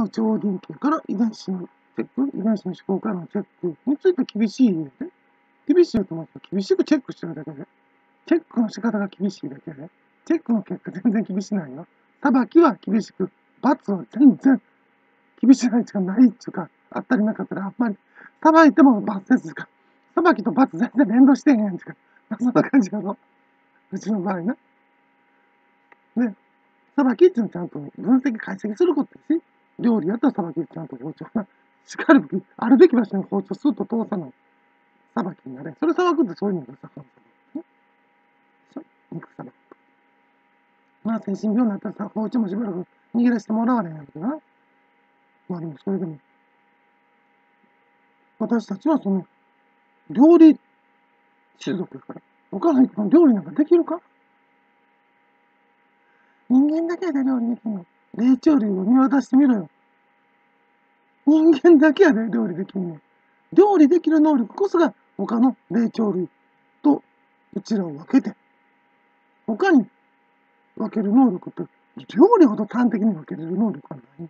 山内 OD 系から遺伝子のチェック、遺伝子の思考からのチェックについて厳しいね。厳しいと思うと厳しくチェックしてるだけで、チェックの仕方が厳しいだけで、チェックの結果全然厳しないよ。裁きは厳しく、罰は全然厳しないしかないっていうか、あったりなかったらあんまり、裁いても罰せずか、裁きと罰全然連動してへんやんちか、そんな感じやろ。うちの場合な。ね、裁きっていうのはちゃんと分析、解析することだし、料理やったら裁きちゃんと包丁な。しかるべき、あるべき場所に包丁スッと通さない。裁きになれ。それ裁くってそういう意味で魚さばく。肉さばく。まあ、精神病になったらさ、包丁もしばらく握らせてもらわれへんやけどな。まあでも、それでも、私たちはその、料理種族やから、他の人の料理なんかできるか？人間だけで料理できるの。霊長類を見渡してみろよ。人間だけやで料理できるの。料理できる能力こそが他の霊長類とうちらを分けて、他に分ける能力って、料理ほど端的に分けれる能力はない。